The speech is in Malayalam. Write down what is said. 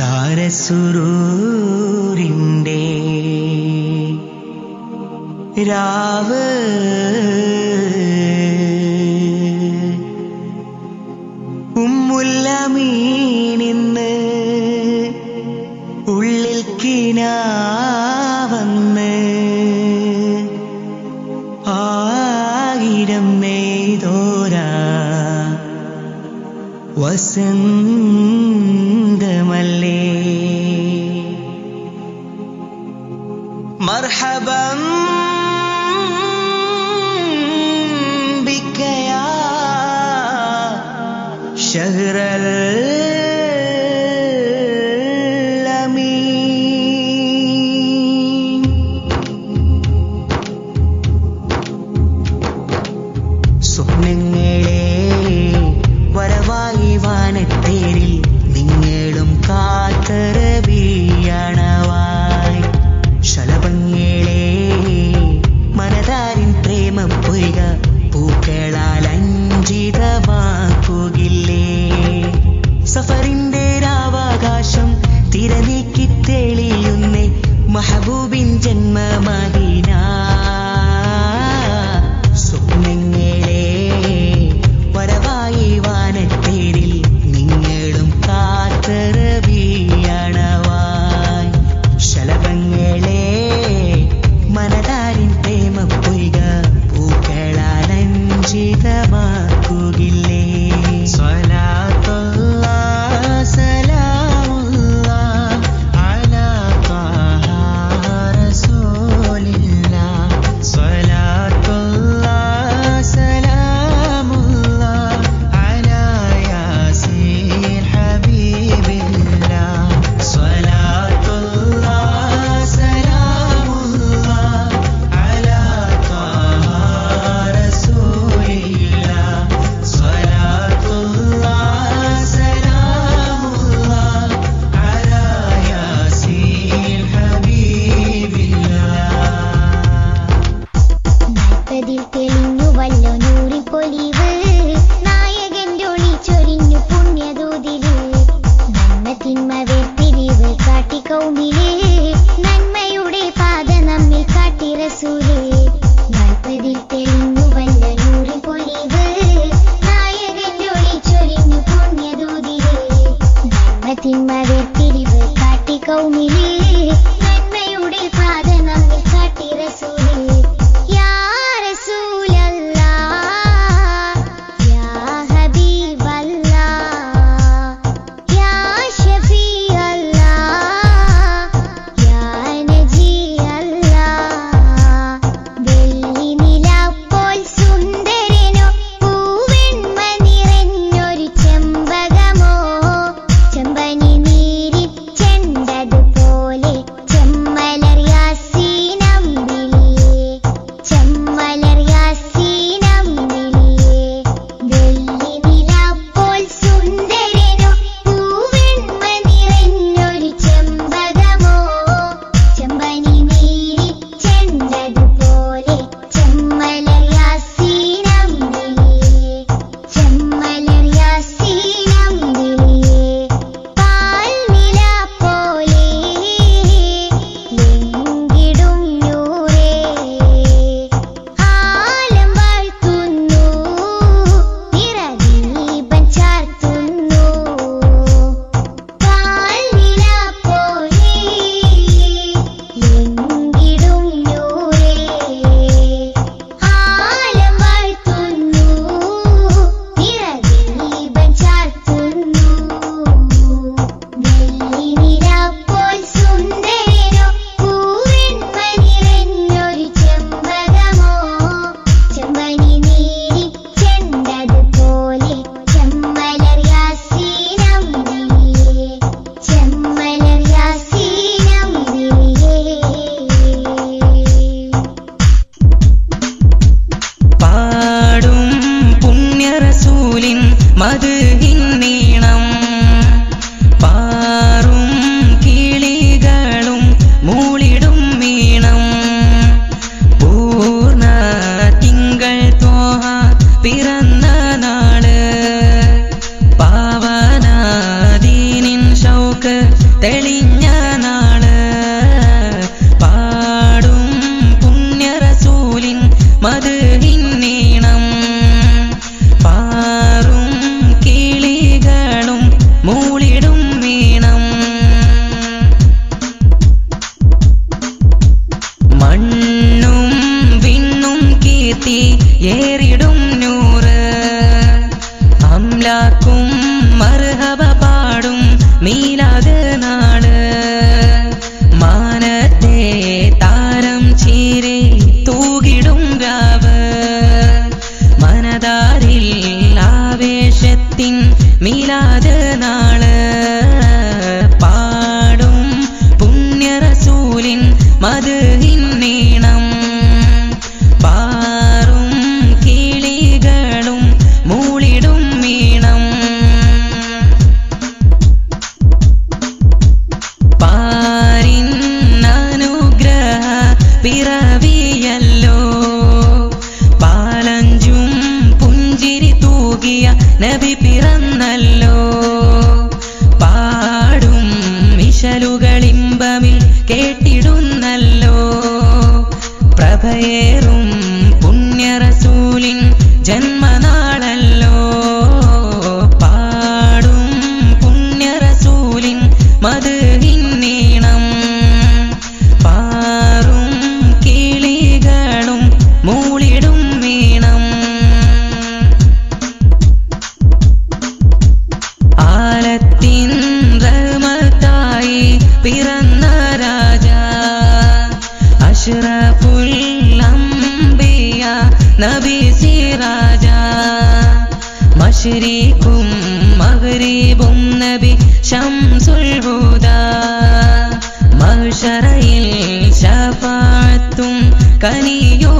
താരസുരൂരിന്റെ രാവ്. ഉമ്മുല്ലമീനിന്ന് ഉള്ളിൽ കിനാവന്ന് ആയിരം നെയ്തോരാ വസന്ത തിരിവ് കാട്ടിക്കൗമിലേ നന്മയുടെ പാത നാട്. മാനത്തെ താരം ചീരെ തൂകിടും രാവ്. മനതാരിൽ ആവേശത്തിൻ മിലാത് നാൾ. പാടും പുണ്യറസൂലിൻ മധു पातुं कनियो